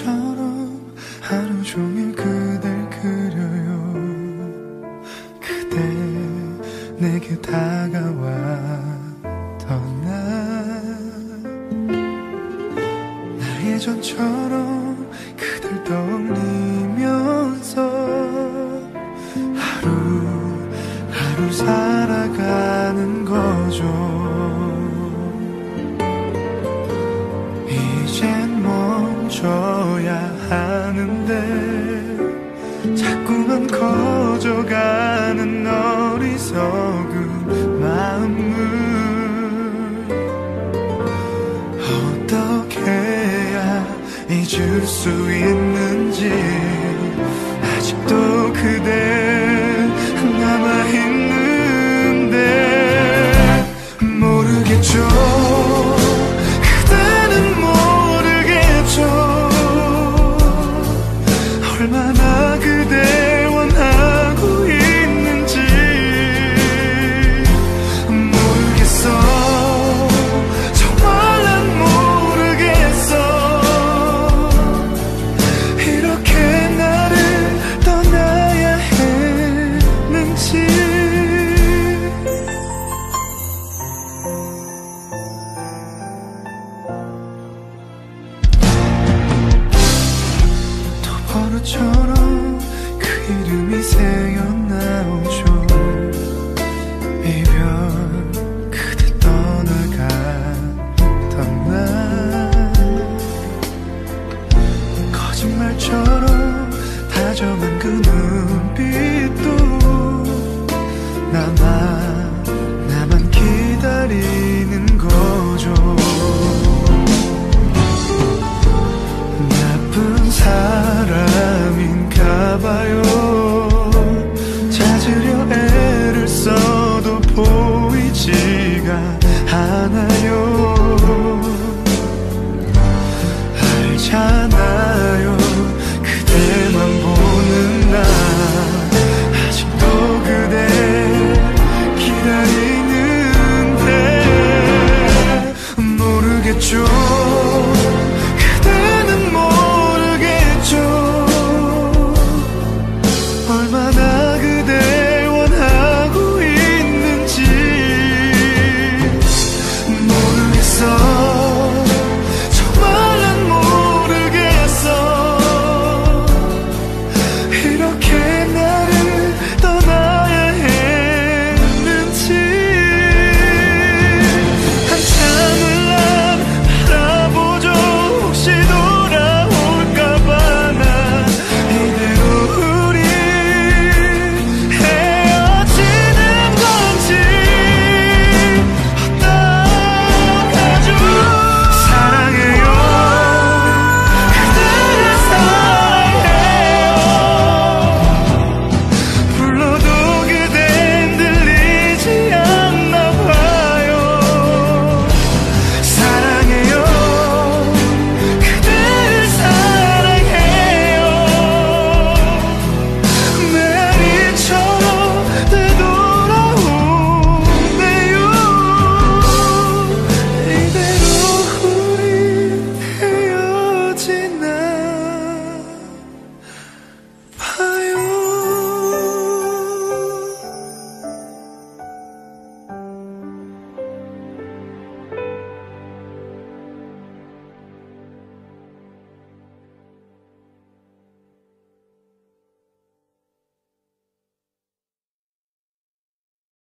처럼 하루 종일 그댈 그려요. 그대 내게 다가와 떠나 나 예전처럼 있는데 자꾸만 커져가는 어리석은 마음을 어떻게 해야 잊을 수 있는지 아직도 그대 서로 서로